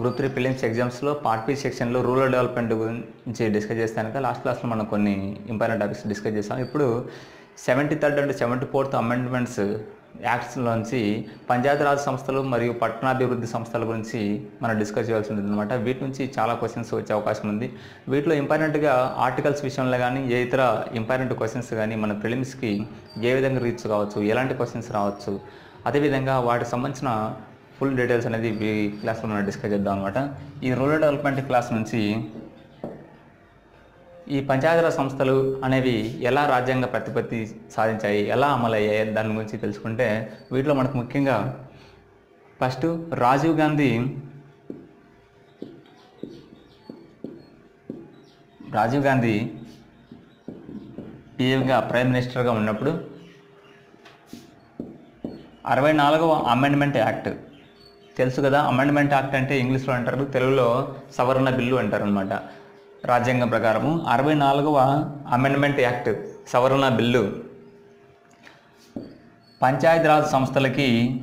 Group three prelims ఎగ్జామ్స్లో part B సెక్షన్లో rural development గురించి డిస్కస్ చేస్తాను కదా. లాస్ట్ క్లాస్లో మనం కొన్ని ఇంపార్టెంట్ టాపిక్స్ డిస్కస్ చేస్తాం. ఇప్పుడు seventy third and seventy fourth amendments యాక్ట్స్లోంచి Panchayati Raj సంస్థలు మరియు పట్టణాభివృద్ధి సంస్థల గురించి మనం డిస్కస్ చేయాల్సి ఉంటుంది అనమాట వీటి నుంచి చాలా క్వశ్చన్స్ వచ్చే అవకాశం ఉంది. వీటిలో ఇంపార్టెంట్గా ఆర్టికల్స్ విషయంలో కానీ ఏ ఇతర ఇంపార్టెంట్ క్వశ్చన్స్ కానీ మన ప్రిలిమ్స్కి ఏ విధంగా రీచ్ కావచ్చు ఎలాంటి క్వశ్చన్స్ రావచ్చు అదేవిధంగా వాటికి సంబంధించిన ఫుల్ డీటెయిల్స్ అనేది ఈ క్లాస్లో మనం డిస్కస్ చేద్దాం అనమాట ఈ రూరల్ డెవలప్మెంట్ క్లాస్ నుంచి ఈ పంచాయతీరాజ్ సంస్థలు అనేవి ఎలా రాజ్యాంగ ప్రతిపత్తి సాధించాయి ఎలా అమలయ్యాయి దాని గురించి తెలుసుకుంటే వీటిలో మనకు ముఖ్యంగా ఫస్ట్ రాజీవ్ గాంధీ రాజీవ్ గాంధీ పిఎంగా ప్రైమ్ మినిస్టర్గా ఉన్నప్పుడు అరవై నాలుగవ అమెండ్మెంట్ యాక్ట్ తెలుసు కదా అమెండ్మెంట్ యాక్ట్ అంటే ఇంగ్లీష్లో అంటారు తెలుగులో సవరణ బిల్లు అంటారు అనమాట రాజ్యాంగం ప్రకారము. అరవై నాలుగవ అమెండ్మెంట్ యాక్ట్ సవరణ బిల్లు. పంచాయతీరాజ్ సంస్థలకి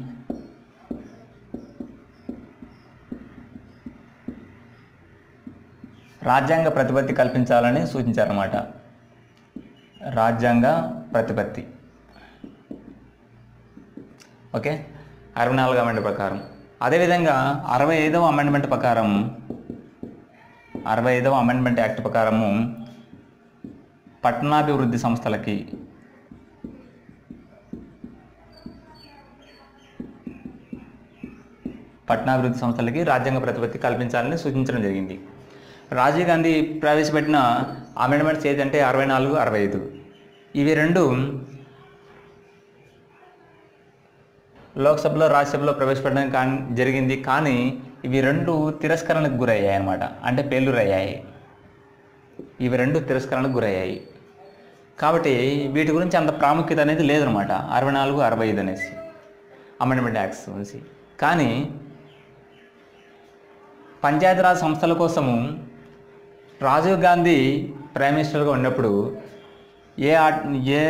రాజ్యాంగ ప్రతిపత్తి కల్పించాలని సూచించారన్నమాట. రాజ్యాంగ ప్రతిపత్తి. ఓకే? అరవై నాలుగు అమెండ్ ప్రకారం. అదేవిధంగా అరవై ఐదవ అమెండ్మెంట్ ప్రకారం అరవై ఐదవ అమెండ్మెంట్ యాక్ట్ ప్రకారము పట్టణాభివృద్ధి సంస్థలకి పట్టణాభివృద్ధి సంస్థలకి రాజ్యాంగ ప్రతిపత్తి కల్పించాలని సూచించడం జరిగింది. రాజీవ్ గాంధీ ప్రవేశపెట్టిన అమెండ్మెంట్స్ ఏదంటే అరవై నాలుగు అరవై ఐదు. ఇవి రెండు లోక్సభలో రాజ్యసభలో ప్రవేశపెట్టడం కానీ జరిగింది. కానీ ఇవి రెండు తిరస్కరణకు గురయ్యాయి అనమాట అంటే పేలురయ్యాయి. ఇవి రెండు తిరస్కరణకు గురయ్యాయి. కాబట్టి వీటి గురించి అంత ప్రాముఖ్యత అనేది లేదనమాట అరవై నాలుగు అరవై ఐదు అనేసి. అమెండ్మెంట్ యాక్ట్స్ గురించి. కానీ పంచాయతీరాజ్ సంస్థల కోసము రాజీవ్ గాంధీ ప్రైమ్ మినిస్టర్గా ఉన్నప్పుడు ఏ ఏ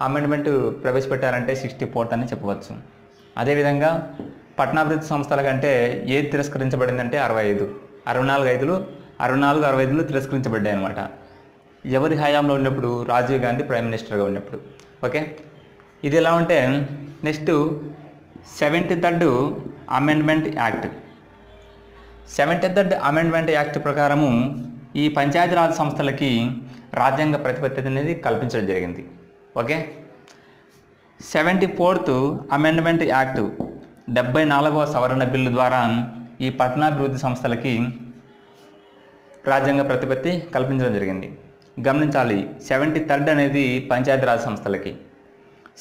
అమెండ్మెంట్ ప్రవేశపెట్టారంటే సిక్స్టీ ఫోర్త్ అని చెప్పవచ్చు. అదేవిధంగా పట్టణాభివృద్ధి సంస్థల కంటే ఏది తిరస్కరించబడిందంటే అరవై ఐదు. అరవై నాలుగు ఐదులు అరవై నాలుగు అరవై ఐదులు తిరస్కరించబడ్డాయి అనమాట ఎవరి హయాంలో ఉన్నప్పుడు? రాజీవ్ గాంధీ ప్రైమ్ మినిస్టర్గా ఉన్నప్పుడు. ఓకే? ఇది ఎలా ఉంటే next seventy third amendment act. Seventy third amendment act ప్రకారము ఈ పంచాయతీరాజ్ సంస్థలకి రాజ్యాంగ ప్రతిపత్తి అనేది కల్పించడం జరిగింది. Okay? Seventy fourth amendment act డెబ్బై నాలుగవ సవరణ బిల్లు ద్వారా ఈ పట్టణాభివృద్ధి సంస్థలకి రాజ్యాంగ ప్రతిపత్తి కల్పించడం జరిగింది. గమనించాలి సెవెంటీ థర్డ్ అనేది పంచాయతీరాజ్ సంస్థలకి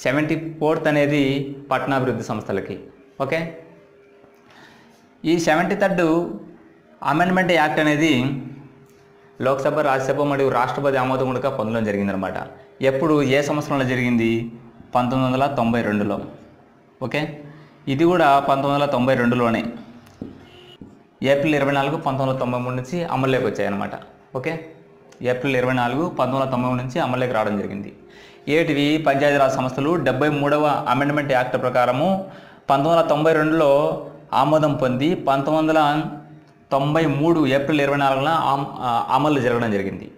సెవెంటీ ఫోర్త్ అనేది పట్టణాభివృద్ధి సంస్థలకి ఓకే? ఈ సెవెంటీ థర్డ్ అమెండ్మెంట్ యాక్ట్ అనేది లోక్సభ రాజ్యసభ మరియు రాష్ట్రపతి ఆమోదం కూడా పొందడం జరిగిందనమాట ఎప్పుడు ఏ సంవత్సరంలో జరిగింది? పంతొమ్మిది వందల తొంభై రెండులో. ఓకే? ఇది కూడా పంతొమ్మిది వందల తొంభై రెండులోనే. ఏప్రిల్ ఇరవై నాలుగు పంతొమ్మిది వందల తొంభై మూడు నుంచి అమల్లోకి వచ్చాయన్నమాట. ఓకే? ఏప్రిల్ ఇరవై నాలుగు పంతొమ్మిది వందల తొంభై మూడు నుంచి అమల్లోకి రావడం జరిగింది. ఏటివి? పంచాయతీరాజ్ సంస్థలు డెబ్బై మూడవ అమెండ్మెంట్ యాక్ట్ ప్రకారము పంతొమ్మిది వందల తొంభై రెండులో ఆమోదం పొంది పంతొమ్మిది వందల తొంభై మూడు ఏప్రిల్ ఇరవై నాలుగున అమలు జరగడం జరిగింది.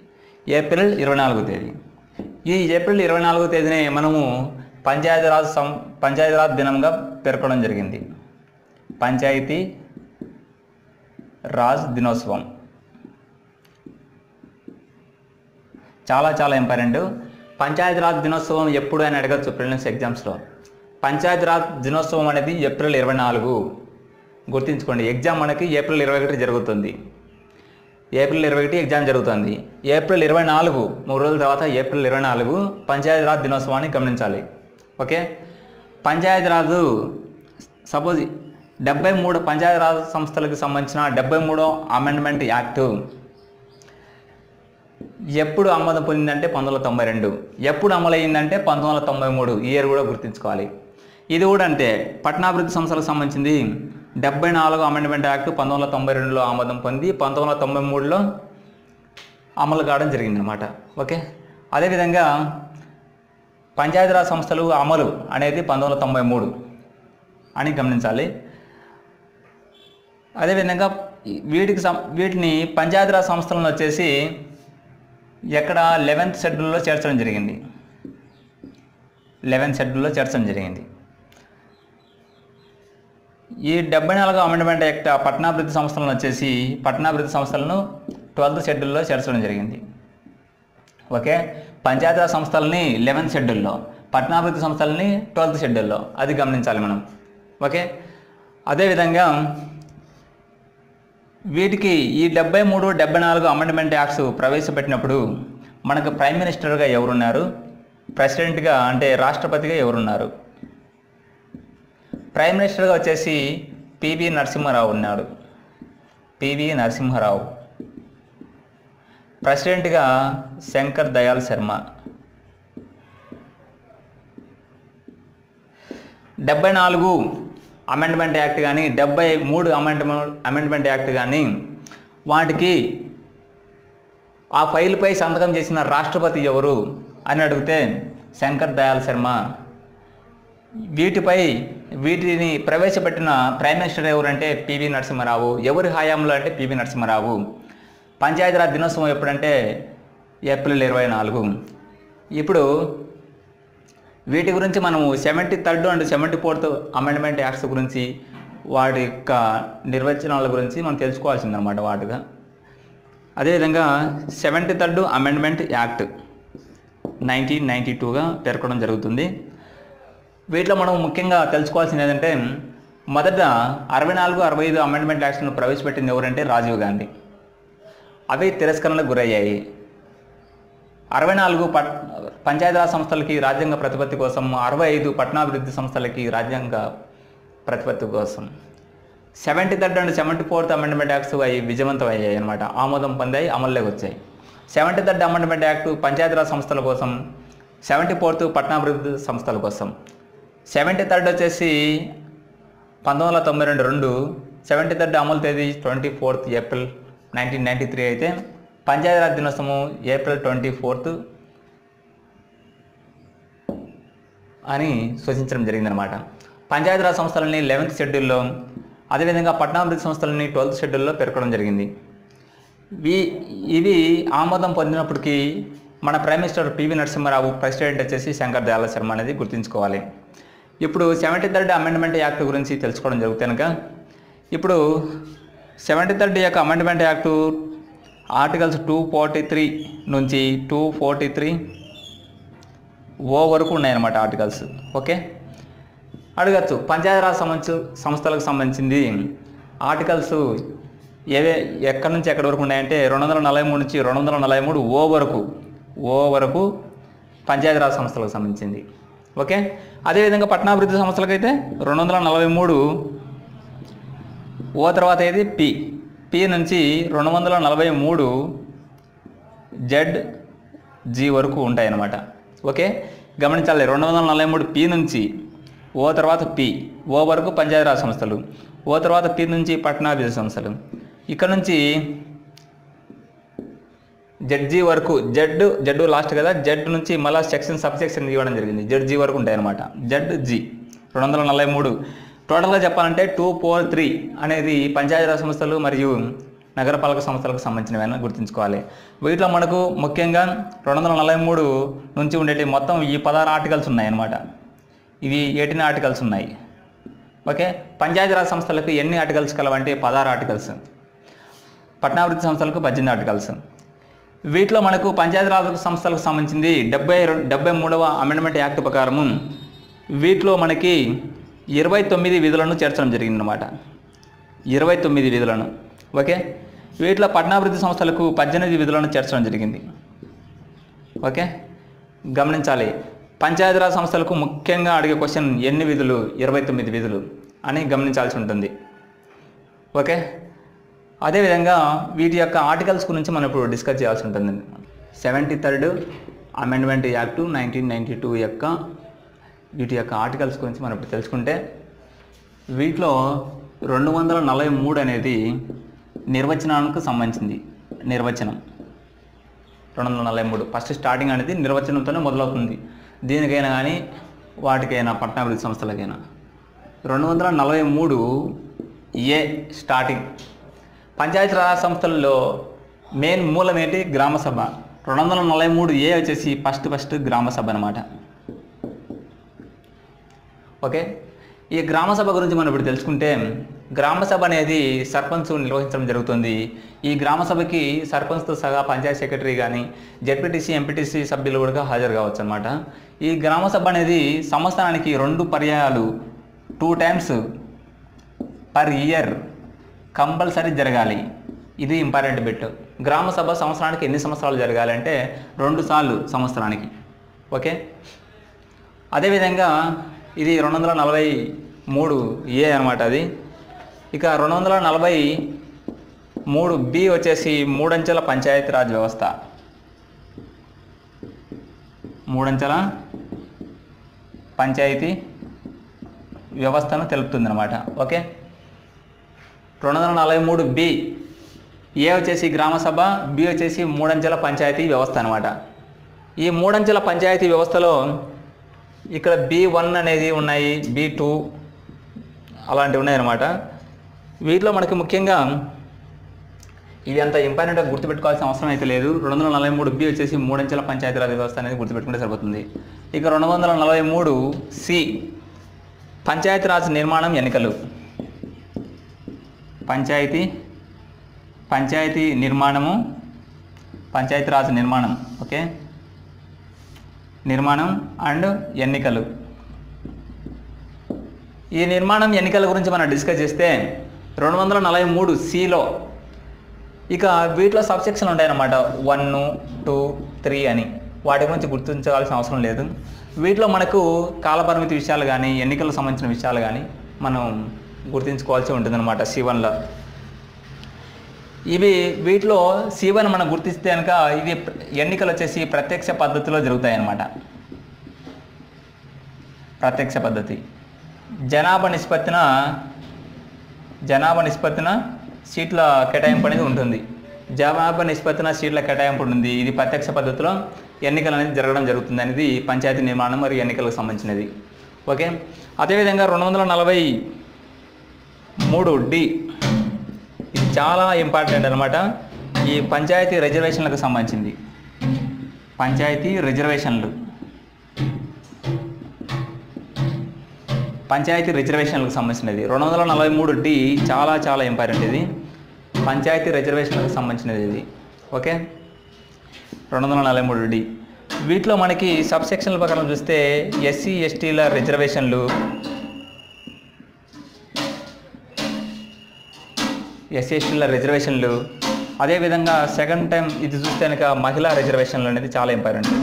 ఏప్రిల్ ఇరవై నాలుగో తేదీ. ఈ ఏప్రిల్ ఇరవై నాలుగో తేదీనే మనము పంచాయతీరాజ్ సం పంచాయతీరాజ్ దినంగా పేర్కొనడం జరిగింది. పంచాయతీ రాజ్ దినోత్సవం. చాలా చాలా ఇంపార్టెంట్. పంచాయతీరాజ్ దినోత్సవం ఎప్పుడు అని అడగచ్చు ప్రిలిమ్స్ ఎగ్జామ్స్లో. పంచాయతీరాజ్ దినోత్సవం అనేది ఏప్రిల్ ఇరవై నాలుగు. గుర్తుంచుకోండి ఎగ్జామ్ మనకి ఏప్రిల్ ఇరవై ఒకటి జరుగుతుంది. ఏప్రిల్ ఇరవై ఒకటి ఎగ్జామ్ జరుగుతుంది. ఏప్రిల్ ఇరవై నాలుగు మూడు రోజుల తర్వాత ఏప్రిల్ ఇరవై నాలుగు పంచాయతీరాజ్ దినోత్సవాన్ని గమనించాలి. ఓకే? పంచాయతీరాజు సపోజ్ డెబ్బై మూడు పంచాయతీరాజ్ సంస్థలకు సంబంధించిన డెబ్బై మూడో అమెండ్మెంట్ యాక్టు ఎప్పుడు ఆమోదం పొందిందంటే పంతొమ్మిది వందల తొంభై రెండు. ఎప్పుడు అమలయ్యిందంటే పంతొమ్మిది వందల తొంభై మూడు. ఇయర్ కూడా గుర్తుంచుకోవాలి. ఇది కూడా అంతే. పట్టణాభివృద్ధి సంస్థలకు సంబంధించింది డెబ్బై నాలుగు అమెండ్మెంట్ యాక్ట్ పంతొమ్మిది వందల తొంభై రెండులో ఆమోదం పొంది పంతొమ్మిది వందల తొంభై మూడులో అమలు కావడం జరిగిందనమాట ఓకే? అదేవిధంగా పంచాయతీరాజ్ సంస్థలు అమలు అనేది పంతొమ్మిది వందల తొంభై మూడు. అని గమనించాలి. అదేవిధంగా వీటికి సం వీటిని పంచాయతీరాజ్ సంస్థలను వచ్చేసి ఎక్కడ లెవెన్త్ షెడ్యూల్లో చేర్చడం జరిగింది. లెవెన్త్ షెడ్యూల్లో చేర్చడం జరిగింది. ఈ డెబ్బై నాలుగో అమెండ్మెంట్ యొక్క పట్టణాభివృద్ధి సంస్థలను వచ్చేసి పట్టణాభివృద్ధి సంస్థలను ట్వెల్త్ షెడ్యూల్లో చేర్చడం జరిగింది. ఓకే? పంచాయతీరాజ్ సంస్థలని లెవెన్త్ షెడ్యూల్లో పట్టణాభివృద్ధి సంస్థలని ట్వెల్త్ షెడ్యూల్లో అది గమనించాలి మనం. ఓకే? అదేవిధంగా వీటికి ఈ డెబ్బై మూడు డెబ్బై నాలుగు అమెండ్మెంట్ యాక్ట్స్ ప్రవేశపెట్టినప్పుడు మనకు ప్రైమ్ మినిస్టర్గా ఎవరున్నారు? ప్రెసిడెంట్గా అంటే రాష్ట్రపతిగా ఎవరున్నారు? ప్రైమ్ మినిస్టర్గా వచ్చేసి పివి నరసింహారావు ఉన్నాడు. పివి నరసింహారావు. ప్రెసిడెంట్గా శంకర్ దయాల్ శర్మ. డెబ్బై నాలుగు అమెండ్మెంట్ యాక్ట్ కానీ డెబ్బై మూడు అమెండ్మెంట్ అమెండ్మెంట్ యాక్ట్ కానీ వాటికి ఆ ఫైల్పై సంతకం చేసిన రాష్ట్రపతి ఎవరు అని అడిగితే శంకర్ దయాల్ శర్మ. వీటిపై వీటిని ప్రవేశపెట్టిన ప్రైమ్ మినిస్టర్ ఎవరంటే పివి నరసింహారావు. ఎవరి హయాంలో అంటే పివి నరసింహారావు. పంచాయతీరాజ్ దినోత్సవం ఎప్పుడంటే ఏప్రిల్ ఇరవై నాలుగు. ఇప్పుడు వీటి గురించి మనము seventy third and seventy fourth amendment acts గురించి వాటి యొక్క నిర్వచనాల గురించి మనం తెలుసుకోవాల్సిందనమాట వాటిగా. అదేవిధంగా seventy third amendment act nineteen ninety టూగా పేర్కొనడం జరుగుతుంది. వీటిలో మనం ముఖ్యంగా తెలుసుకోవాల్సింది ఏంటంటే మొదట అరవై నాలుగు అరవై ఐదు అమెండ్మెంట్ యాక్ట్స్ను ప్రవేశపెట్టింది ఎవరంటే రాజీవ్ గాంధీ. అవి తిరస్కరణలకు గురయ్యాయి. అరవై నాలుగు పట్ పంచాయతీరాజ్ సంస్థలకి రాజ్యాంగ ప్రతిపత్తి కోసం అరవై ఐదు పట్టణాభివృద్ధి సంస్థలకి రాజ్యాంగ ప్రతిపత్తి కోసం. Seventy third and seventy fourth amendment acts అవి విజయవంతం అయ్యాయి అనమాట ఆమోదం పొందాయి అమల్లోకి వచ్చాయి. Seventy third amendment act Panchayati Raj సంస్థల కోసం సెవెంటీ ఫోర్త్ పట్టణాభివృద్ధి సంస్థల కోసం. సెవెంటీ థర్డ్ వచ్చేసి పంతొమ్మిది వందల తొంభై రెండు రెండు సెవెంటీ థర్డ్ అమలు తేదీ twenty fourth April nineteen ninety three అయితే పంచాయతీరాజ్ దినోత్సవం ఏప్రిల్ ట్వంటీ ఫోర్త్ అని సూచించడం జరిగిందనమాట పంచాయతీరాజ్ సంస్థలని లెవెన్త్ షెడ్యూల్లో అదేవిధంగా పట్టణాభివృద్ధి సంస్థలని ట్వెల్త్ షెడ్యూల్లో పేర్కొనడం జరిగింది. వి ఇవి ఆమోదం పొందినప్పటికీ మన prime minister PV Narasimha Rao president వచ్చేసి శంకర్ దయాల శర్మ అనేది గుర్తుంచుకోవాలి. ఇప్పుడు సెవెంటీ థర్డ్ అమెండ్మెంట్ యాక్ట్ గురించి తెలుసుకోవడం జరుగుతుంది కనుక ఇప్పుడు సెవెంటీ థర్టీ యొక్క amendment act articles two forty three నుంచి టూ ఫార్టీ త్రీ ఓ వరకు ఉన్నాయన్నమాట ఆర్టికల్స్. ఓకే? అడగచ్చు. పంచాయతీరాజ్ సంబంధించి సంస్థలకు సంబంధించింది ఆర్టికల్స్ ఏవే ఎక్కడి నుంచి ఎక్కడి వరకు ఉన్నాయంటే రెండు వందల నలభై మూడు నుంచి రెండు వందల నలభై మూడు ఓ వరకు ఓ వరకు పంచాయతీరాజ్ సంస్థలకు సంబంధించింది. ఓకే? అదేవిధంగా పట్టణాభివృద్ధి సంస్థలకైతే రెండు వందల నలభై మూడు ఓ తర్వాత ఏది? పి పి నుంచి రెండు వందల నలభై మూడు జెడ్ జీ వరకు ఉంటాయన్నమాట. ఓకే? గమనించాలి రెండు వందల నలభై మూడు పి నుంచి ఓ తర్వాత పి ఓ వరకు పంచాయతీరాజ్ సంస్థలు. ఓ తర్వాత పి నుంచి పట్టణాభివృద్ధి సంస్థలు. ఇక్కడ నుంచి జడ్జి వరకు జడ్ జడ్ లాస్ట్ కదా? జడ్ నుంచి మళ్ళీ సెక్షన్ సబ్ సెక్షన్ ఇవ్వడం జరిగింది జడ్జి వరకు ఉంటాయన్నమాట. జడ్ జి రెండు వందల నలభై మూడు. టోటల్గా చెప్పాలంటే టూ ఫోర్ త్రీ అనేది పంచాయతీరాజ్ సంస్థలు మరియు నగరపాలక సంస్థలకు సంబంధించినవైనా గుర్తుంచుకోవాలి. వీటిలో మనకు ముఖ్యంగా రెండు వందల నలభై మూడు నుంచి ఉండేటి మొత్తం ఈ పదహారు ఆర్టికల్స్ ఉన్నాయి అన్నమాట ఇవి ఎయిటీన్ ఆర్టికల్స్ ఉన్నాయి. ఓకే? పంచాయతీరాజ్ సంస్థలకు ఎన్ని ఆర్టికల్స్ కలవంటే పదహారు ఆర్టికల్స్. పట్టణాభివృద్ధి సంస్థలకు పద్దెనిమిది ఆర్టికల్స్. వీటిలో మనకు పంచాయతీరాజ్ సంస్థలకు సంబంధించింది డెబ్బై డెబ్బై మూడవ అమెండ్మెంట్ యాక్ట్ ప్రకారము వీటిలో మనకి ఇరవై తొమ్మిది విధులను చేర్చడం జరిగిందనమాట ఇరవై తొమ్మిది విధులను. ఓకే? వీటిలో పట్టణాభివృద్ధి సంస్థలకు పద్దెనిమిది విధులను చేర్చడం జరిగింది. ఓకే? గమనించాలి. పంచాయతీరాజ్ సంస్థలకు ముఖ్యంగా అడిగే క్వశ్చన్ ఎన్ని విధులు? ఇరవై తొమ్మిది విధులు అని గమనించాల్సి ఉంటుంది. ఓకే? అదేవిధంగా వీటి యొక్క ఆర్టికల్స్ గురించి మనం ఇప్పుడు డిస్కస్ చేయాల్సి ఉంటుంది. Seventy third amendment act nineteen ninety two యొక్క వీటి యొక్క ఆర్టికల్స్ గురించి మనం ఇప్పుడు తెలుసుకుంటే వీటిలో రెండు వందల నలభై మూడు అనేది నిర్వచనానికి సంబంధించింది. నిర్వచనం. రెండు వందల నలభై మూడు. ఫస్ట్ స్టార్టింగ్ అనేది నిర్వచనంతోనే మొదలవుతుంది. దీనికైనా కానీ వాటికైనా పట్టణాభివృద్ధి సంస్థలకైనా. రెండు వందల నలభై మూడు ఏ స్టార్టింగ్. పంచాయతీరాజ్ సంస్థల్లో మెయిన్ మూలమేంటి? గ్రామసభ రెండు వందల నలభై మూడు ఏ వచ్చేసి ఫస్ట్ ఫస్ట్ గ్రామ సభ అనమాట ఓకే? ఈ గ్రామ సభ గురించి మనం ఇప్పుడు తెలుసుకుంటే గ్రామ సభ అనేది సర్పంచ్ నిర్వహించడం జరుగుతుంది. ఈ గ్రామ సభకి సర్పంచ్తో సహా పంచాయత్ సెక్రటరీ కానీ జెడ్పీటీసీ ఎంపీటీసీ సభ్యులు కూడా హాజరు కావచ్చు అనమాట ఈ గ్రామ సభ అనేది సంవత్సరానికి రెండు పర్యాయాలు two times per year compulsory జరగాలి. ఇది ఇంపార్టెంట్ బిట్. గ్రామ సభ సంవత్సరానికి ఎన్ని సంవత్సరాలు జరగాలంటే రెండు సార్లు సంవత్సరానికి. ఓకే? అదేవిధంగా ఇది రెండు వందల నలభై మూడు ఏ అనమాట అది. ఇక రెండు వందల నలభై మూడు బి వచ్చేసి మూడంచెల పంచాయతీరాజ్ వ్యవస్థ. మూడంచెల పంచాయతీ వ్యవస్థను తెలుపుతుంది అనమాట ఓకే? రెండు వందల నలభై మూడు బి ఏ వచ్చేసి గ్రామసభ బి వచ్చేసి మూడంచెల పంచాయతీ వ్యవస్థ అనమాట ఈ మూడంచెల పంచాయతీ వ్యవస్థలో ఇక్కడ బి వన్ అనేది ఉన్నాయి బి టూ అలాంటివి ఉన్నాయన్నమాట. వీటిలో మనకి ముఖ్యంగా ఇది అంత ఇంపార్టెంట్గా గుర్తుపెట్టుకోవాల్సిన అవసరం అయితే లేదు. రెండు వందల నలభై మూడు బి వచ్చేసి మూడంచెల పంచాయతీరాజ్ వ్యవస్థ అనేది గుర్తుపెట్టుకుంటే సరిపోతుంది. ఇక రెండు వందల నలభై మూడు సి పంచాయతీరాజ్ నిర్మాణం ఎన్నికలు. పంచాయతీ పంచాయతీ నిర్మాణము పంచాయతీరాజ్ నిర్మాణం ఓకే? నిర్మాణం అండ్ ఎన్నికలు. ఈ నిర్మాణం ఎన్నికల గురించి మనం డిస్కస్ చేస్తే రెండు వందల నలభై మూడు సిలో ఇక వీటిలో సబ్సెక్షన్ ఉంటాయన్నమాట. వన్ టూ త్రీ అని. వాటి గురించి గుర్తించవలసిన అవసరం లేదు. వీటిలో మనకు కాలపరిమితి విషయాలు కానీ ఎన్నికలకు సంబంధించిన విషయాలు కానీ మనం గుర్తించుకోవాల్సి ఉంటుందన్నమాట సి వన్లో. ఇవి వీటిలో సీవన్ మనం గుర్తిస్తే కనుక ఇవి ఎన్నికలు వచ్చేసి ప్రత్యక్ష పద్ధతిలో జరుగుతాయి అన్నమాట ప్రత్యక్ష పద్ధతి. జనాభా నిష్పత్తిన జనాభా నిష్పత్తిన సీట్ల కేటాయింపు అనేది ఉంటుంది. జనాభా నిష్పత్తిన సీట్ల కేటాయింపు ఉంటుంది. ఇది ప్రత్యక్ష పద్ధతిలో ఎన్నికలు అనేది జరగడం జరుగుతుంది అనేది పంచాయతీ నిర్మాణం మరియు ఎన్నికలకు సంబంధించినది. ఓకే? అదేవిధంగా రెండు వందల నలభై మూడు డి చాలా ఇంపార్టెంట్ అనమాట ఈ పంచాయతీ రిజర్వేషన్లకు సంబంధించింది. పంచాయతీ రిజర్వేషన్లు పంచాయతీ రిజర్వేషన్లకు సంబంధించినది. రెండు వందల నలభై మూడు డి చాలా చాలా ఇంపార్టెంట్ ఇది. పంచాయతీ రిజర్వేషన్లకు సంబంధించినది ఇది. ఓకే? రెండు వందల నలభై మూడు డి వీటిలో మనకి సబ్ సెక్షన్ల ప్రకారం చూస్తే ఎస్సీ ఎస్టీల రిజర్వేషన్లు ఎస్సీఎస్టీల రిజర్వేషన్లు. అదేవిధంగా సెకండ్ టైం ఇది చూస్తే కనుక మహిళా రిజర్వేషన్లు అనేది చాలా ఇంపార్టెంట్.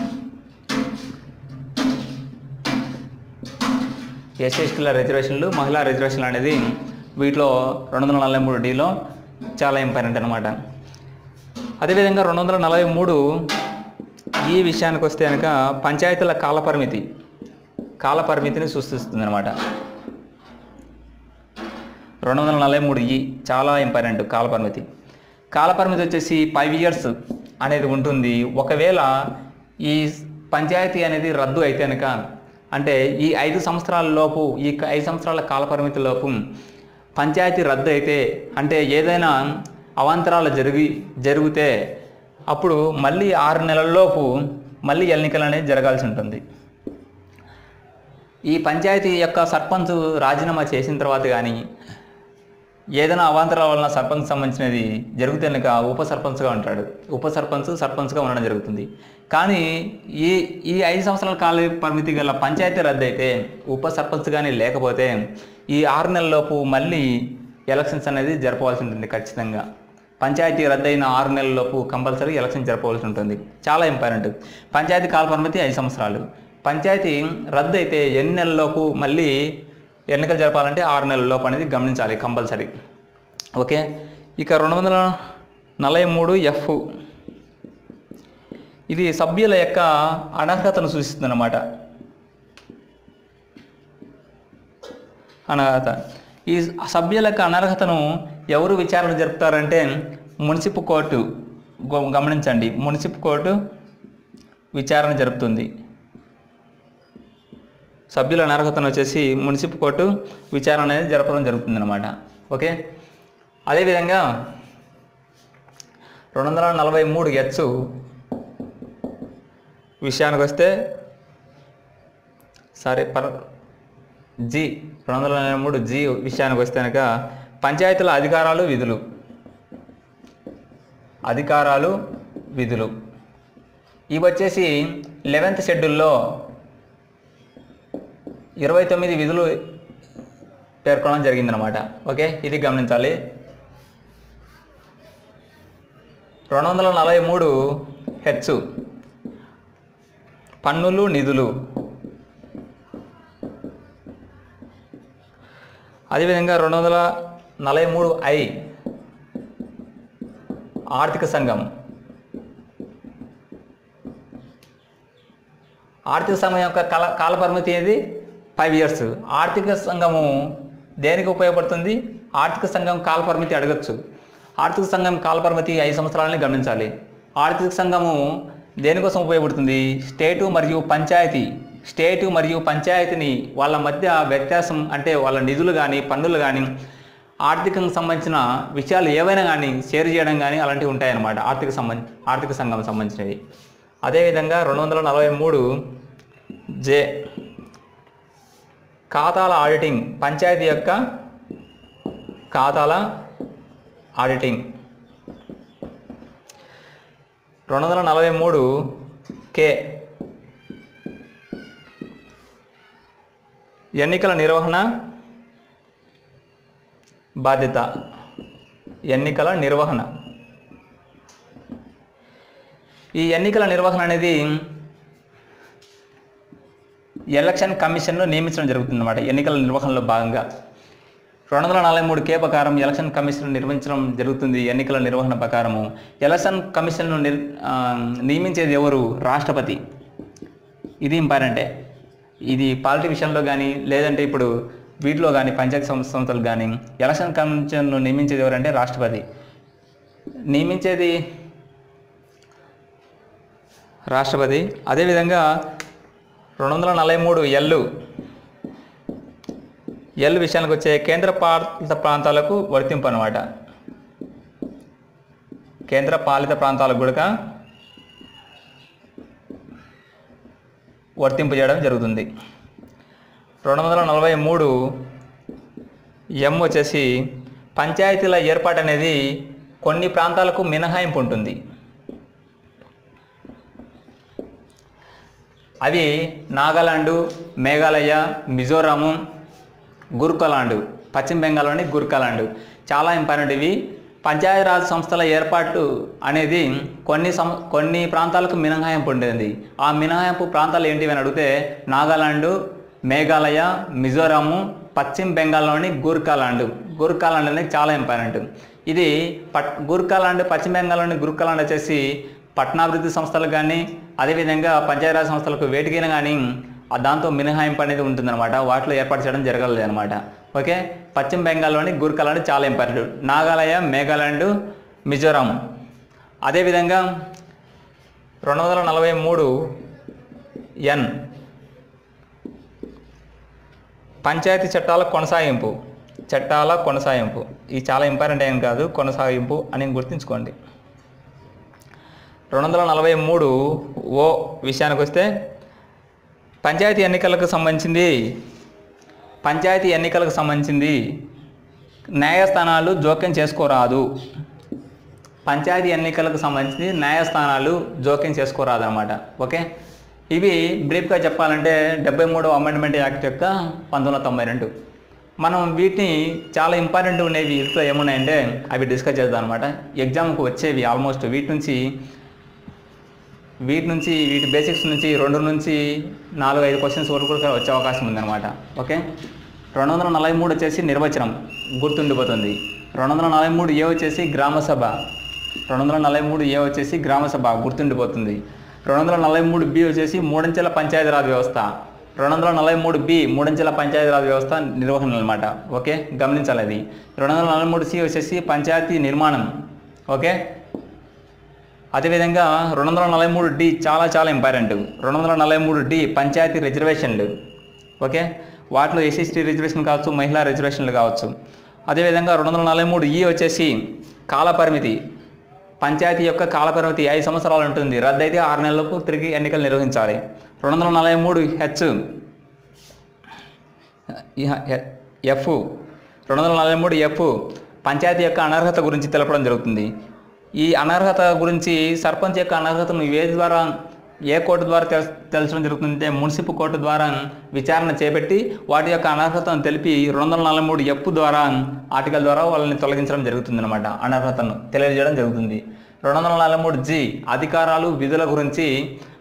ఎస్సీఎస్టీల రిజర్వేషన్లు మహిళా రిజర్వేషన్లు అనేది వీటిలో రెండు వందల నలభై మూడు డిలో చాలా ఇంపార్టెంట్ అనమాట అదేవిధంగా రెండు వందల నలభై మూడు ఈ విషయానికి వస్తే కనుక పంచాయతీల కాలపరిమితి కాలపరిమితిని సృష్టిస్తుంది అనమాట రెండు వందల నలభై మూడు ఈ చాలా ఇంపార్టెంట్ కాలపరిమితి. కాలపరిమితి వచ్చేసి ఫైవ్ ఇయర్స్ అనేది ఉంటుంది. ఒకవేళ ఈ పంచాయతీ అనేది రద్దు అయితే కనుక అంటే ఈ ఐదు సంవత్సరాల లోపు ఈ ఐదు సంవత్సరాల కాలపరిమితి లోపు పంచాయతీ రద్దు అయితే అంటే ఏదైనా అవాంతరాలు జరిగి జరిగితే అప్పుడు మళ్ళీ ఆరు నెలల్లోపు మళ్ళీ ఎన్నికలు అనేది జరగాల్సి ఉంటుంది. ఈ పంచాయతీ యొక్క సర్పంచ్ రాజీనామా చేసిన తర్వాత కానీ ఏదైనా అవాంతరాల వలన సర్పంచ్ సంబంధించినది జరిగితే కనుక ఉప సర్పంచ్గా ఉంటాడు. ఉప సర్పంచ్ సర్పంచ్గా ఉండడం జరుగుతుంది. కానీ ఈ ఈ ఐదు సంవత్సరాల కాల పరిమితి గల పంచాయతీ రద్దు అయితే ఉప సర్పంచ్ కానీ లేకపోతే ఈ ఆరు నెలలలోపు మళ్ళీ ఎలక్షన్స్ అనేది జరపవలసి ఉంటుంది ఖచ్చితంగా. పంచాయతీ రద్దయిన ఆరు నెలలలోపు కంపల్సరీ ఎలక్షన్ జరపవలసి ఉంటుంది. చాలా ఇంపార్టెంట్ పంచాయతీ కాల పరిమితి ఐదు సంవత్సరాలు. పంచాయతీ రద్దు అయితే ఎన్ని నెలలలోపు మళ్ళీ ఎన్నికలు జరపాలంటే ఆరు నెలల్లోపు అనేది గమనించాలి కంపల్సరీ. ఓకే? ఇక రెండు వందల నలభై మూడు ఎఫ్. ఇది సభ్యుల యొక్క అనర్హతను సూచిస్తుంది అన్నమాట అనర్హత. ఈ సభ్యుల యొక్క అనర్హతను ఎవరు విచారణ జరుపుతారంటే మున్సిపల్ కోర్టు. గ- గమనించండి. మున్సిపల్ కోర్టు విచారణ జరుపుతుంది. సభ్యుల నరకతను వచ్చేసి మున్సిపల్ కోర్టు విచారణ అనేది జరపడం జరుగుతుంది అనమాట ఓకే? అదేవిధంగా రెండు వందల నలభై మూడు హెచ్ విషయానికి వస్తే సారీ పర్ జి రెండు వందల నలభై మూడు జి విషయానికి వస్తే కనుక పంచాయతీల అధికారాలు విధులు. అధికారాలు విధులు. ఇవి వచ్చేసి లెవెన్త్ షెడ్యూల్లో ఇరవై తొమ్మిది విధులు పేర్కొనడం జరిగిందనమాట ఓకే ఇది గమనించాలి. రెండు వందల నలభై మూడు హెచ్ పన్నులు నిధులు. అదేవిధంగా రెండు వందల నలభై మూడు ఐ ఆర్థిక సంఘం. ఆర్థిక సంఘం యొక్క కాల కాలపరిమితి ఏది? ఫైవ్ ఇయర్స్ ఆర్థిక సంఘము దేనికి ఉపయోగపడుతుంది? ఆర్థిక సంఘం కాలపరిమితి అడగచ్చు. ఆర్థిక సంఘం కాలపరిమితి ఐదు సంవత్సరాలని గమనించాలి. ఆర్థిక సంఘము దేనికోసం ఉపయోగపడుతుంది? స్టేటు మరియు పంచాయతీ. స్టేటు మరియు పంచాయతీని వాళ్ళ మధ్య వ్యత్యాసం అంటే వాళ్ళ నిధులు కానీ పన్నులు కానీ ఆర్థికంగా సంబంధించిన విషయాలు ఏవైనా కానీ షేర్ చేయడం కానీ అలాంటివి ఉంటాయన్నమాట ఆర్థిక సంబంధ ఆర్థిక సంఘం సంబంధించినవి. అదేవిధంగా రెండు వందల నలభై మూడు జే ఖాతాల ఆడిటింగ్ పంచాయతీ యొక్క ఖాతాల ఆడిటింగ్. రెండు వందల నలభై మూడు కే. ఎన్నికల నిర్వహణ బాధ్యత. ఎన్నికల నిర్వహణ. ఈ ఎన్నికల నిర్వహణ అనేది ఎలక్షన్ కమిషన్ను నియమించడం జరుగుతుందన్నమాట. ఎన్నికల నిర్వహణలో భాగంగా. రెండు వందల నలభై మూడు కే ప్రకారం ఎలక్షన్ కమిషన్ నిర్వహించడం జరుగుతుంది ఎన్నికల నిర్వహణ ప్రకారము. ఎలక్షన్ కమిషన్ను నిర్ నియమించేది ఎవరు? రాష్ట్రపతి. ఇది ఇంపార్టెంటే ఇది పాలిటీ విషయంలో కానీ లేదంటే ఇప్పుడు వీటిలో కానీ పంచాయతీ సంస్థ సంస్థలు కానీ ఎలక్షన్ కమిషన్ను నియమించేది ఎవరంటే రాష్ట్రపతి. నియమించేది రాష్ట్రపతి. అదేవిధంగా రెండు వందల నలభై మూడు ఎల్లు. ఎల్ విషయానికి వచ్చే కేంద్ర పాలిత ప్రాంతాలకు వర్తింపు అనమాట కేంద్ర పాలిత ప్రాంతాలకు కూడా వర్తింపు చేయడం జరుగుతుంది. రెండు వందల నలభై మూడు ఎం వచ్చేసి పంచాయతీల ఏర్పాటు అనేది కొన్ని ప్రాంతాలకు మినహాయింపు ఉంటుంది. అవి నాగాలాండు మేఘాలయ మిజోరాము గుర్కలాండు పశ్చిమ బెంగాల్లోని గుర్కలాండు. చాలా ఇంపార్టెంట్ ఇవి. పంచాయతీరాజ్ సంస్థల ఏర్పాటు అనేది కొన్ని సం కొన్ని ప్రాంతాలకు మినహాయింపు ఉండేది. ఆ మినహాయింపు ప్రాంతాలు ఏంటివి అని అడిగితే నాగాలాండు మేఘాలయ మిజోరాము పశ్చిమ బెంగాల్లోని గూర్ఖాలాండ్ గూర్ఖాలాండ్ అనేది చాలా ఇంపార్టెంట్ ఇది పట్ గూర్ఖాలాండ్ పశ్చిమ బెంగాల్లోని గూర్ఖాలాండ్ వచ్చేసి పట్టణాభివృద్ధి సంస్థలకు కానీ అదేవిధంగా పంచాయతీరాజ్ సంస్థలకు వేటికైనా కానీ దాంతో మినహాయింపు అనేది ఉంటుందన్నమాట. వాటిలో ఏర్పాటు చేయడం జరగలేదు అనమాట ఓకే? పశ్చిమ బెంగాల్లోని గుర్కలాండ్ చాలా ఇంపార్టెంట్. నాగాలయ మేఘాలాండ్ మిజోరాం. అదేవిధంగా రెండు వందల నలభై మూడు ఎన్ పంచాయతీ చట్టాల కొనసాగింపు. చట్టాల కొనసాగింపు. ఇది చాలా ఇంపార్టెంట్ ఏం కాదు కొనసాగింపు అని గుర్తుంచుకోండి. రెండు వందల నలభై మూడు ఓ విషయానికి వస్తే పంచాయతీ ఎన్నికలకు సంబంధించింది పంచాయతీ ఎన్నికలకు సంబంధించింది న్యాయస్థానాలు జోక్యం చేసుకోరాదు. పంచాయతీ ఎన్నికలకు సంబంధించి న్యాయస్థానాలు జోక్యం చేసుకోరాదు అనమాట ఓకే? ఇవి బ్రీఫ్గా చెప్పాలంటే డెబ్బై మూడవ అమెండ్మెంట్ యాక్ట్ యొక్క పంతొమ్మిది వందల తొంభై రెండు. మనం వీటిని చాలా ఇంపార్టెంట్ ఉండేవి వీటిలో ఏమున్నాయంటే అవి డిస్కస్ చేద్దాం అనమాట ఎగ్జామ్కి వచ్చేవి ఆల్మోస్ట్ వీటి నుంచి వీటి నుంచి వీటి బేసిక్స్ నుంచి రెండు నుంచి నాలుగు ఐదు క్వశ్చన్స్ వరకు కూడా వచ్చే అవకాశం ఉందన్నమాట. ఓకే? రెండు వందల నలభై మూడు వచ్చేసి నిర్వచనం గుర్తుండిపోతుంది. రెండు వందల నలభై మూడు ఏ వచ్చేసి గ్రామసభ? రెండు వందల నలభై మూడు ఏ వచ్చేసి గ్రామసభ గుర్తుండిపోతుంది. రెండు వందల నలభై మూడు బి వచ్చేసి మూడంచెల పంచాయతీరాజ్ వ్యవస్థ. రెండు వందల నలభై మూడు బి మూడంచెల పంచాయతీరాజ్ వ్యవస్థ నిర్వహణ అనమాట ఓకే? గమనించాలి అది. రెండు వందల నలభై మూడు సి వచ్చేసి పంచాయతీ నిర్మాణం. ఓకే? అదేవిధంగా రెండు వందల నలభై మూడు డి చాలా చాలా ఇంపార్టెంట్ రెండు వందల నలభై మూడు డి పంచాయతీ రిజర్వేషన్లు ఓకే? వాటిలో ఎస్ఎస్టీ రిజర్వేషన్ కావచ్చు మహిళా రిజర్వేషన్లు కావచ్చు. అదేవిధంగా రెండు వందల నలభై మూడు ఈ వచ్చేసి కాల పరిమితి పంచాయతీ యొక్క కాలపరిమితి ఐదు సంవత్సరాలు ఉంటుంది. రద్దయితే ఆరు నెలలకు తిరిగి ఎన్నికలు నిర్వహించాలి. రెండు వందల నలభై మూడు హెచ్ ఎఫ్ రెండు వందల నలభై మూడు ఎఫ్ పంచాయతీ యొక్క అనర్హత గురించి తెలపడం జరుగుతుంది. ఈ అనర్హత గురించి సర్పంచ్ యొక్క అనర్హతను ఏ ద్వారా ఏ కోర్టు ద్వారా తెల తెలచడం జరుగుతుందంటే మున్సిపల్ కోర్టు ద్వారా విచారణ చేపట్టి వాటి యొక్క అనర్హతను తెలిపి రెండు వందల నలభై మూడు ఎఫ్ ద్వారా ఆర్టికల్ ద్వారా వాళ్ళని తొలగించడం జరుగుతుంది అనమాట అనర్హతను తెలియజేయడం జరుగుతుంది. రెండు వందల నలభై మూడు జి అధికారాలు విధుల గురించి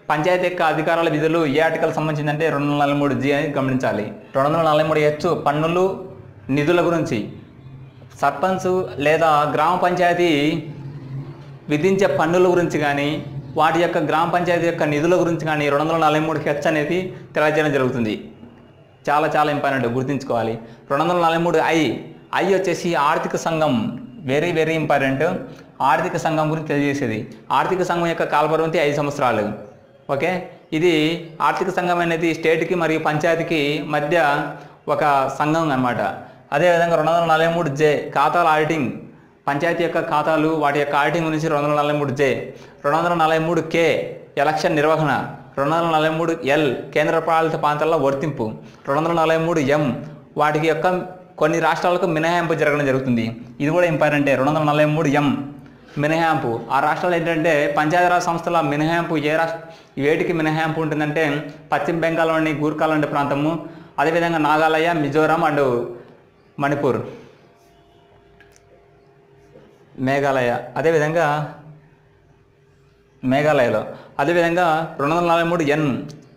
పంచాయతీ యొక్క అధికారాల విధులు ఏ ఆర్టికల్ సంబంధించిందంటే రెండు వందల నలభై మూడు జి అని గమనించాలి. రెండు వందల నలభై మూడు హెచ్ పన్నులు నిధుల గురించి సర్పంచ్ లేదా గ్రామ పంచాయతీ విధించే పన్నుల గురించి కానీ వాటి యొక్క గ్రామ పంచాయతీ యొక్క నిధుల గురించి కానీ రెండు వందల నలభై మూడు హెచ్ అనేది తెలియజేయడం జరుగుతుంది. చాలా చాలా ఇంపార్టెంట్ గుర్తుంచుకోవాలి. రెండు వందల నలభై మూడు ఐ ఐ వచ్చేసి ఆర్థిక సంఘం. Very very important. ఆర్థిక సంఘం గురించి తెలియజేసేది. ఆర్థిక సంఘం యొక్క కాలపరిమితి ఐదు సంవత్సరాలు. ఓకే? ఇది ఆర్థిక సంఘం అనేది స్టేట్కి మరియు పంచాయతీకి మధ్య ఒక సంఘం అనమాట అదేవిధంగా రెండు వందల నలభై మూడు జే ఖాతాల ఆడిటింగ్ పంచాయతీ యొక్క ఖాతాలు వాటి యొక్క ఆడిటింగ్ గురించి రెండు వందల నలభై మూడు జే రెండు వందల నలభై మూడు కే ఎలక్షన్ నిర్వహణ రెండు వందల నలభై మూడు ఎల్ కేంద్ర పాలిత ప్రాంతాల్లో వర్తింపు రెండు వందల నలభై మూడు ఎం వాటికి యొక్క కొన్ని రాష్ట్రాలకు మినహాయింపు జరగడం జరుగుతుంది. ఇది కూడా ఇంపార్టెంటే రెండు వందల నలభై మూడు ఎం మినహాయింపు. ఆ రాష్ట్రాలు ఏంటంటే పంచాయతీరాజ్ సంస్థల మినహాయింపు ఏ రాష్ట్ర వేటికి మినహాయింపు ఉంటుందంటే పశ్చిమ బెంగాల్లోని గూర్ఖా లాంటి ప్రాంతము అదేవిధంగా నాగాలయ మిజోరాం అండ్ మణిపూర్. మేఘాలయ. అదేవిధంగా మేఘాలయలో. అదేవిధంగా రెండు వందల నలభై మూడు ఎన్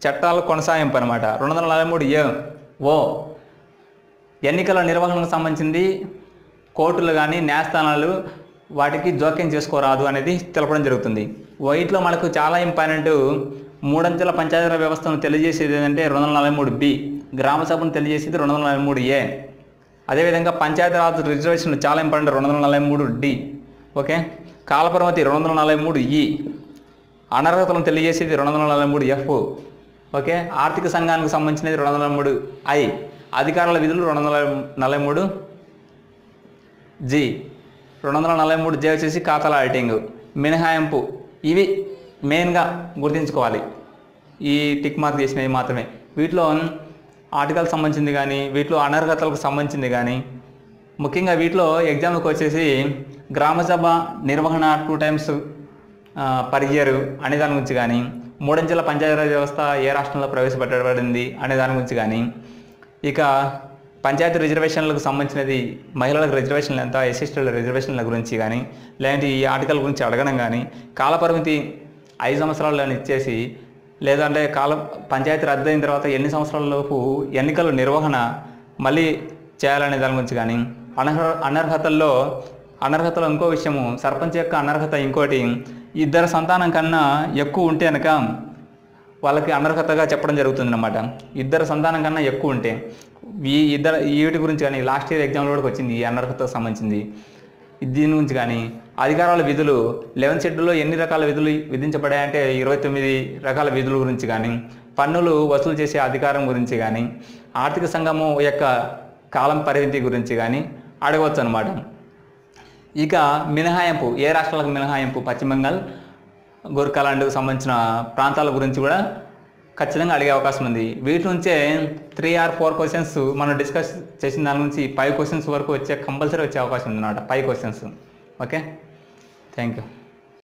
చట్టాల కొనసాగింపు అనమాట రెండు వందల నలభై మూడు ఏ ఓ ఎన్నికల నిర్వహణకు సంబంధించింది కోర్టులు కానీ న్యాయస్థానాలు వాటికి జోక్యం చేసుకోరాదు అనేది తెలపడం జరుగుతుంది. వైట్లో మనకు చాలా ఇంపార్టెంట్ మూడంచెల పంచాయతీరాజ్ వ్యవస్థను తెలియజేసేది ఏంటంటే రెండు వందల నలభై మూడు బి. గ్రామ సభను తెలియజేసేది రెండు వందల నలభై మూడు ఏ అదేవిధంగా పంచాయతీరాజ్ రిజర్వేషన్లు చాలా ఇంపార్టెంట్. రెండు వందల నలభై మూడు డి. ఓకే? కాలపరిమితి రెండు వందల నలభై మూడు ఈ. అనర్హతలను తెలియజేసేది రెండు వందల నలభై మూడు ఎఫ్. ఓకే? ఆర్థిక సంఘానికి సంబంధించినది రెండు వందల మూడు ఐ. అధికారుల విధులు రెండు వందల నలభై మూడు జి. రెండు వందల నలభై మూడు జే వచ్చేసి ఖాతాల ఆడిటింగ్. మినహాయింపు. ఇవి మెయిన్గా గుర్తుంచుకోవాలి. ఈ టిక్ మార్క్ చేసినవి మాత్రమే. వీటిలో ఆర్టికల్ సంబంధించింది కానీ వీటిలో అనర్హతలకు సంబంధించింది కానీ ముఖ్యంగా వీటిలో ఎగ్జామ్కి వచ్చేసి గ్రామసభ నిర్వహణ టూ టైమ్స్ పర్ ఇయర్ అనే దాని గురించి కానీ మూడంచెల పంచాయతీరాజ్ వ్యవస్థ ఏ రాష్ట్రంలో ప్రవేశపెట్టబడింది అనే దాని గురించి కానీ ఇక పంచాయతీ రిజర్వేషన్లకు సంబంధించినది మహిళలకు రిజర్వేషన్లు ఎంత ఎస్ఎస్టీల రిజర్వేషన్ల గురించి కానీ లేదంటే ఈ ఆర్టికల్ గురించి అడగడం కానీ కాలపరిమితి ఐదు సంవత్సరాలను ఇచ్చేసి లేదంటే కాల పంచాయతీ రద్దయిన తర్వాత ఎన్ని సంవత్సరాలలోపు ఎన్నికల నిర్వహణ మళ్ళీ చేయాలనే దాని గురించి కానీ అనర్హ అనర్హతల్లో అనర్హతలో ఇంకో విషయము సర్పంచ్ యొక్క అనర్హత ఇంకోటి ఇద్దరు సంతానం కన్నా ఎక్కువ ఉంటే కనుక వాళ్ళకి అనర్హతగా చెప్పడం జరుగుతుంది అనమాట ఇద్దరు సంతానం కన్నా ఎక్కువ ఉంటే ఈ ఇద్దరు వీటి గురించి కానీ లాస్ట్ ఇయర్ ఎగ్జామ్లో కూడా వచ్చింది ఈ అనర్హతకు సంబంధించింది. దీని గురించి కానీ అధికారాల విధులు లెవెన్ షెడ్యూల్లో ఎన్ని రకాల విధులు విధించబడాయంటే ఇరవై తొమ్మిది రకాల విధుల గురించి కానీ పన్నులు వసూలు చేసే అధికారం గురించి కానీ ఆర్థిక సంఘము యొక్క కాలం పరిమితి గురించి కానీ అడగవచ్చు అనమాట ఇక మినహాయింపు ఏ రాష్ట్రాలకు మినహాయింపు? పశ్చిమ బెంగాల్ గోర్ఖాలాండ్కు సంబంధించిన ప్రాంతాల గురించి కూడా ఖచ్చితంగా అడిగే అవకాశం ఉంది. వీటి నుంచే త్రీ ఆర్ ఫోర్ క్వశ్చన్స్ మనం డిస్కస్ చేసిన దాని నుంచి ఫైవ్ క్వశ్చన్స్ వరకు వచ్చే కంపల్సరీ వచ్చే అవకాశం ఉంది అన్నమాట five questions okay thank you